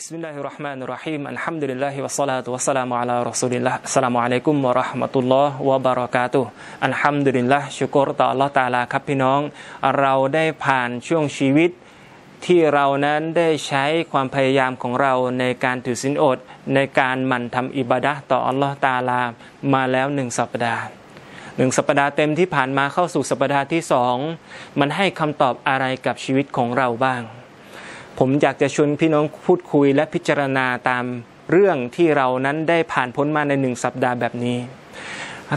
بسم الله الرحمن الرحيم الحمد لله والصلاة والسلام على رسول الله السلام عليكم ورحمة الله وبركاته อัลฮัมดุลิลละชุกรต่อ Allah ตาลาครับพี่น้อง เราได้ผ่านช่วงชีวิต ที่เรานั้นได้ใช้ความพยายามของเราในการถือศีลอด ในการหมั่นทำอิบาดะต่อ Allah ตาลามาแล้วหนึ่งสัปดาห์หนึ่งสัปดาห์เต็มที่ผ่านมาเข้าสู่สัปดาห์ที่สองมันให้คำตอบอะไรกับชีวิตของเราบ้าง ผมอยากจะชวนพี่น้องพูดคุยและพิจารณาตามเรื่องที่เรานั้นได้ผ่านพ้นมาในหนึ่งสัปดาห์แบบนี้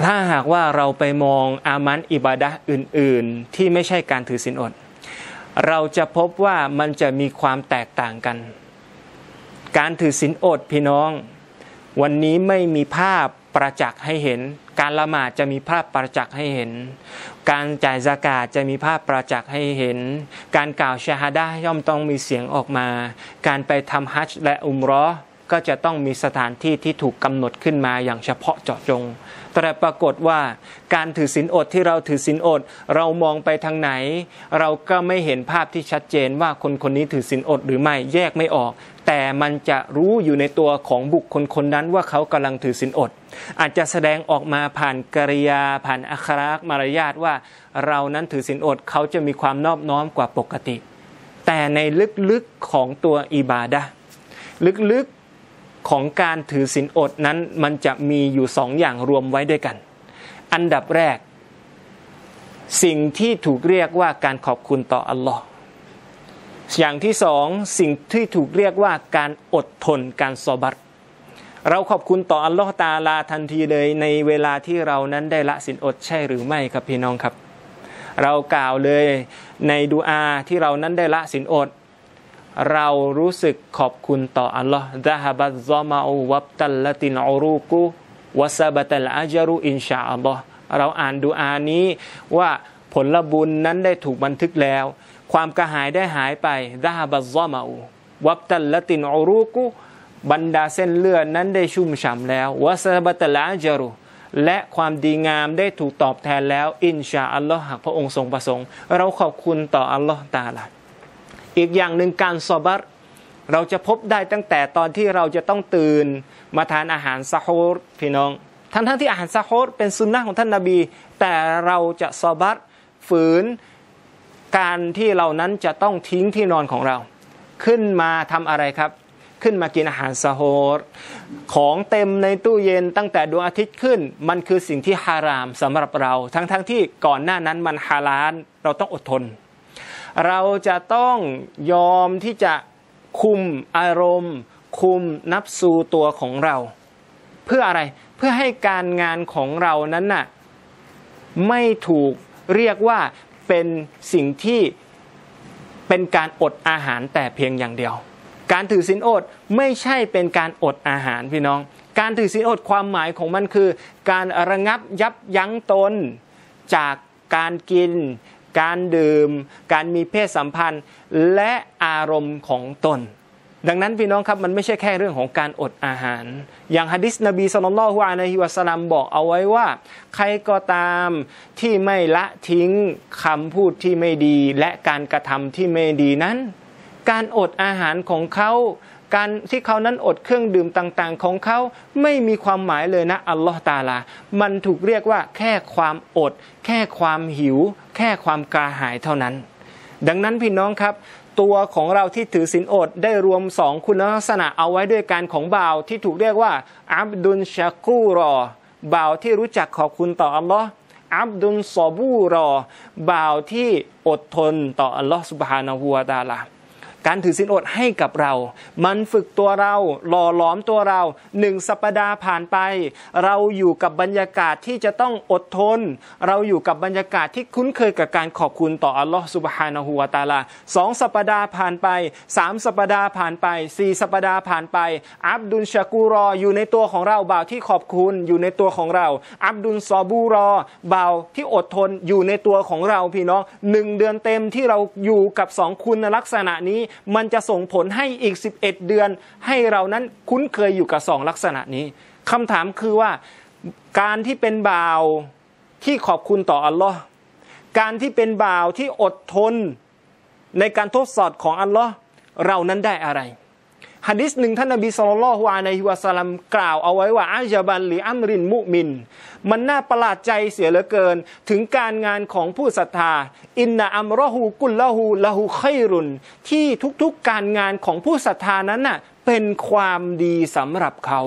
ถ้าหากว่าเราไปมองอามันอิบาดะอื่น ๆ ที่ไม่ใช่การถือศีลอด เราจะพบว่ามันจะมีความแตกต่างกัน การถือศีลอดพี่น้อง วันนี้ไม่มีภาพ ประจักษ์ให้เห็น การละหมาดจะมีภาพประจักษ์ให้เห็น การจ่ายสากาศจะมีภาพประจักษ์ให้เห็น การกล่าวชาฮาดาย่อมต้องมีเสียงออกมา การไปทำฮัจญ์และอุมรอ ก็จะต้องมีสถานที่ที่ถูกกำหนดขึ้นมาอย่างเฉพาะเจาะจง แต่ปรากฏว่าการถือศีลอดที่เราถือศีลอด เรามองไปทางไหน เราก็ไม่เห็นภาพที่ชัดเจนว่าคนคนนี้ถือศีลอดหรือไม่แยกไม่ออก แต่มันจะรู้อยู่ในตัวของบุคคลคนนั้นว่าเขากำลังถือศีลอด อาจจะแสดงออกมาผ่านกริยา ผ่านอัครากมารยาทว่า เรานั้นถือศีลอดเขาจะมีความนอบน้อมกว่าปกติ แต่ในลึกๆของตัวอิบาดะลึกๆ ของการถือศีลอดนั้นมันจะมีอยู่สองอย่างรวมไว้ด้วยกัน อันดับแรก สิ่งที่ถูกเรียกว่าการขอบคุณต่ออัลลอฮ์อย่างที่สองสิ่งที่ถูกเรียกว่าการอดทนการสอบัตเราขอบคุณต่ออัลลอฮ์ตาลาทันทีเลยในเวลาที่เรานั้นได้ละสินอดใช่หรือไม่ครับพี่น้องครับ เรากล่าวเลยในดูอาที่เรานั้นได้ละสินอด เรารู้สึกขอบคุณต่ออัลลอฮ์ดะฮบัตซอมาอูวับตัลละตินอรูกุวะซาบตัลอาจารุอินชาอัลลอฮ์เราอ่านดูอานี้ว่าผลบุญนั้นได้ถูกบันทึกแล้ว ความกระหายได้หายไปดะฮบัตซอมาอูวับตัลละตินอรูกุบรรดาเส้นเลือดนั้นได้ชุ่มฉ่ำแล้ววะซาบตัลอาจารุและความดีงามได้ถูกตอบแทนแล้ว อินชาอัลลอฮ์หากพระองค์ทรงประสงค์ เราขอบคุณต่ออัลลอฮ์ตาลา อีกอย่างหนึ่งการซอบัตเราจะพบได้ตั้งแต่ตอนที่เราจะต้องตื่นมาทานอาหารซาฮูรพี่น้อง ทั้งทั้งที่อาหารซาฮูรเป็นสุนนะของท่านนาบี แต่เราจะซอบัตฝืนการที่เรานั้นจะต้องทิ้งที่นอนของเรา ขึ้นมาทำอะไรครับ ขึ้นมากินอาหารซาโฮรของเต็มในตู้เย็นตั้งแต่ดวงอาทิตย์ขึ้น มันคือสิ่งที่ฮารามสำหรับเรา ทั้งทั้งที่ก่อนหน้านั้นมันฮาลาลเราต้องอดทน เราจะต้องยอมที่จะคุมอารมณ์ คุมนับสูตัวของเรา เพื่ออะไรเพื่อให้การงานของเรานั้นน่ะไม่ถูกเรียกว่าเป็นสิ่งที่เป็นการอดอาหารแต่เพียงอย่างเดียว การถือศีลอดไม่ใช่เป็นการอดอาหารพี่น้อง การถือศีลอดความหมายของมันคือ การระงับยับยั้งตนจากการกิน การดื่ม การมีเพศสัมพันธ์และอารมณ์ของตน ดังนั้นพี่น้องครับมันไม่ใช่แค่เรื่องของการอดอาหาร อย่างฮะดิษนบีสุลต่านละฮ์อะลัยฮิวะสลลัมบอกเอาไว้ว่า ใครก็ตามที่ไม่ละทิ้งคำพูดที่ไม่ดี และการกระทำที่ไม่ดีนั้น การอดอาหารของเขาการที่เขานั้นอดเครื่องดื่มต่างๆ ของเขาไม่มีความหมายเลยนะอัลลอฮ์ตาลา มันถูกเรียกว่าแค่ความอด แค่ความหิว แค่ความกระหายเท่านั้น ดังนั้นพี่น้องครับ ตัวของเราที่ถือศีลอดได้รวมสองคุณลักษณะเอาไว้ด้วยการของบ่าวที่ถูกเรียกว่าอับดุลชากูรอบ่าวที่รู้จักขอบคุณต่ออัลลอฮ์อับดุลซอบูรอบ่าวที่อดทนต่ออัลลอฮ์สุบฮานาหัวตาลา การถือศีลอดให้กับเรา มันฝึกตัวเราหล่อหลอมตัวเราหนึ่งสัปดาห์ผ่านไป เราอยู่กับบรรยากาศที่จะต้องอดทน เราอยู่กับบรรยากาศที่คุ้นเคยกับการขอบคุณต่ออัลลอฮฺสุบฮานาหูวาตาลาสองสัปดาห์ผ่านไปสามสัปดาห์ผ่านไปสี่สัปดาห์ผ่านไป อับดุลชากูรออยู่ในตัวของเราบ่าวที่ขอบคุณอยู่ในตัวของเรา อับดุลซอบูรอบ่าวที่อดทนอยู่ในตัวของเราพี่น้องหนึ่งเดือนเต็มที่เราอยู่กับสองคุณลักษณะนี้มันจะส่งผลให้อีก 11 เดือน ให้เรานั้นคุ้นเคยอยู่กับสองลักษณะนี้คำถามคือว่าการที่เป็นบ่าวที่ขอบคุณต่ออัลลอฮ์การที่เป็นบ่าวที่อดทนในการทดสอบของอัลลอฮ์เรานั้นได้อะไร ฮะดิษหนึ่งท่านนบีสุลต่านฮ์อะลัยฮิวะสัลลัมกล่าวเอาไว้ว่าอาจบันลิอัมรินมุมิน มันน่าประหลาดใจเสียเหลือเกิน ถึงการงานของผู้ศรัทธา อินนาอัมรอฮูกุลละฮูละฮูไครุน ที่ทุกๆการงานของผู้ศรัทธานั้นน่ะเป็นความดีสำหรับเขา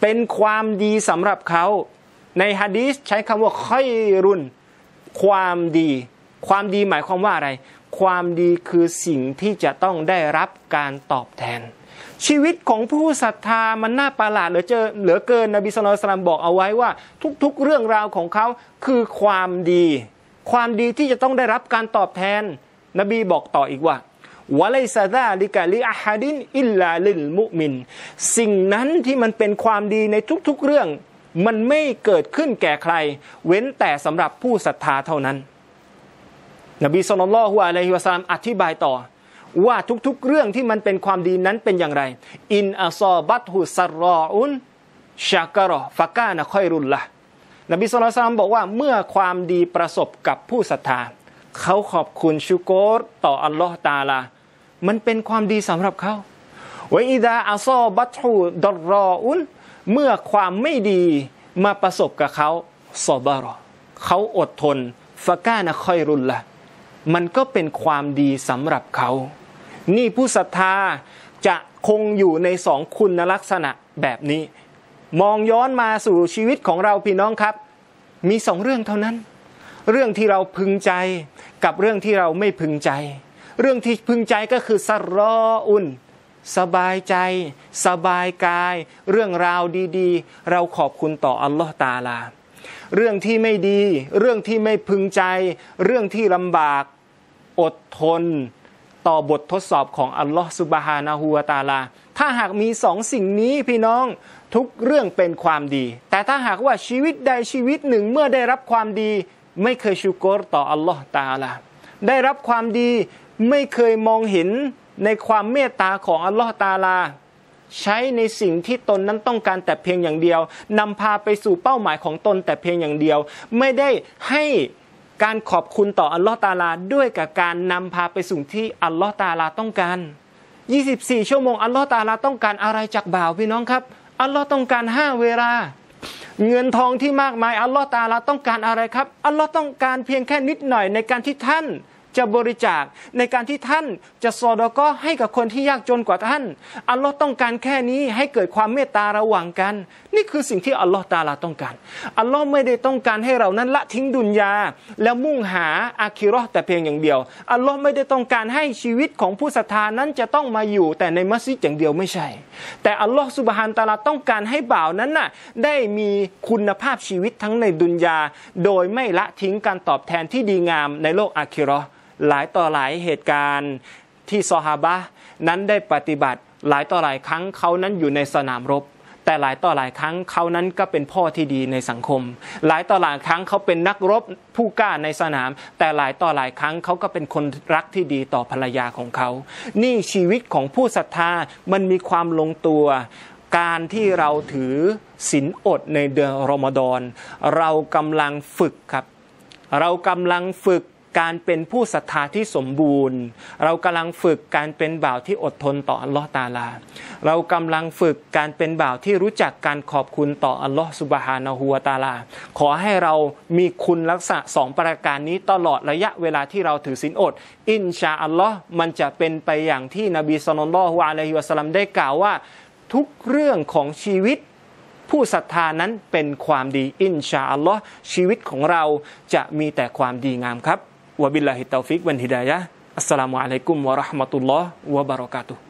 เป็นความดีสำหรับเขาในฮะดีษใช้คำว่าไครุน ความดี ความดีหมายความว่าอะไร ความดีคือสิ่งที่จะต้องได้รับการตอบแทน ชีวิตของผู้ศรัทธามันน่าประหลาดเหลือเจอเหลือเกินนบีสุลต่านบอกเอาไว้ว่า ทุกๆเรื่องราวของเขาคือความดี ความดีที่จะต้องได้รับการตอบแทน นบีบอกต่ออีกว่าวะไลซาดาลิกาลิอาฮัดินอิลลาลิลมุมิน สิ่งนั้นที่มันเป็นความดีในทุกๆเรื่อง มันไม่เกิดขึ้นแก่ใคร เว้นแต่สำหรับผู้ศรัทธาเท่านั้น นบีสุลต่านละฮ์อะลัยฮิวะสัลลัมอธิบายต่อ ว่าทุกๆเรื่องที่มันเป็นความดีนั้นเป็นอย่างไร อินอัซอบัตฮุสรออุนชากรอฟากานะคอยรุนละนบีสุลต่านบอกว่าเมื่อความดีประสบกับผู้ศรัทธา เขาขอบคุณชูโกรต่ออัลลอฮ์ตาลา มันเป็นความดีสำหรับเขาวอิดาอัซอบัตฮูดรออุนเมื่อความไม่ดีมาประสบกับเขาซอบารอเขาอดทนฟากานะคอยรุนละมันก็เป็นความดีสำหรับเขา นี่ผู้ศรัทธาจะคงอยู่ในสองคุณลักษณะแบบนี้ มองย้อนมาสู่ชีวิตของเราพี่น้องครับ มีสองเรื่องเท่านั้น เรื่องที่เราพึงใจกับเรื่องที่เราไม่พึงใจ เรื่องที่พึงใจก็คือสรออุ่นสบายใจ สบายกาย เรื่องราวดีๆ เราขอบคุณต่ออัลลอฮ์ตาลา เรื่องที่ไม่ดี เรื่องที่ไม่พึงใจ เรื่องที่ลำบาก อดทน ต่อบททดสอบของอัลลอฮ์สุบฮานาหูวาตาลา ถ้าหากมีสองสิ่งนี้พี่น้องทุกเรื่องเป็นความดี แต่ถ้าหากว่าชีวิตใดชีวิตหนึ่งเมื่อได้รับความดี ไม่เคยชูกรต่ออัลลอฮ์ตาลา ได้รับความดีไม่เคยมองเห็นในความเมตตาของอัลลอฮ์ตาลา ใช้ในสิ่งที่ตนนั้นต้องการแต่เพียงอย่างเดียวนำพาไปสู่เป้าหมายของตนแต่เพียงอย่างเดียว ไม่ได้ให้ การขอบคุณต่ออัลลอฮ์ตาลาด้วยกับการนำพาไปสู่ที่อัลลอฮ์ตาลาต้องการ 24 ชั่วโมงอัลลอฮ์ตาลาต้องการอะไรจากบ่าวพี่น้องครับอัลลอฮ์ต้องการห้าเวลา เงินทองที่มากมายอัลลอฮ์ตาลาต้องการอะไรครับอัลลอฮ์ต้องการเพียงแค่นิดหน่อยในการที่ท่านจะบริจาคในการที่ท่านจะสอดก็ให้กับคนที่ยากจนกว่าท่าน อัลลอฮ์ต้องการแค่นี้ให้เกิดความเมตตาระหว่างกันนี่คือสิ่งที่อัลลอฮ์ตาลาต้องการ อัลลอฮ์ไม่ได้ต้องการให้เรานั้นละทิ้งดุนยา แล้วมุ่งหาอาคิรอแต่เพียงอย่างเดียว อัลลอฮ์ไม่ได้ต้องการให้ชีวิตของผู้ศรัทธานั้นจะต้องมาอยู่ แต่ในมัสยิดอย่างเดียวไม่ใช่ แต่อัลลอฮ์สุบฮานตาลาต้องการให้บ่าวนั้นน่ะได้มีคุณภาพชีวิตทั้งในดุนยา โดยไม่ละทิ้งการตอบแทนที่ดีงามในโลกอาคิรอหลายต่อหลายเหตุการณ์ที่ซอฮาบะนั้นได้ปฏิบัติหลายต่อหลายครั้งเขานั้นอยู่ในสนามรบ แต่หลายต่อหลายครั้งเขานั้นก็เป็นพ่อที่ดีในสังคม หลายต่อหลายครั้งเขาเป็นนักรบผู้กล้าในสนาม แต่หลายต่อหลายครั้งเขาก็เป็นคนรักที่ดีต่อภรรยาของเขา นี่ชีวิตของผู้ศรัทธามันมีความลงตัวการที่เราถือศีลอดในเดือนรอมฎอนเรากำลังฝึกครับ เรากำลังฝึก การเป็นผู้ศรัทธาที่สมบูรณ์ เรากำลังฝึกการเป็นบ่าวที่อดทนต่ออัลลอฮ์ตาลา เรากำลังฝึกการเป็นบ่าวที่รู้จักการขอบคุณต่ออัลลอฮ์สุบฮานาหัวตาลา ขอให้เรามีคุณลักษณะสองประการนี้ตลอดระยะเวลาที่เราถือศีลอด อินชาอัลลอฮ์มันจะเป็นไปอย่างที่นบีสุลต่านละฮ์อะลัยฮิวะสัลลัมได้กล่าวว่าทุกเรื่องของชีวิตผู้ศรัทธานั้นเป็นความดีอินชาอัลลอฮ์ชีวิตของเราจะมีแต่ความดีงามครับ Wabillahi taufik wan hidayah. Assalamualaikum warahmatullahi wabarakatuh.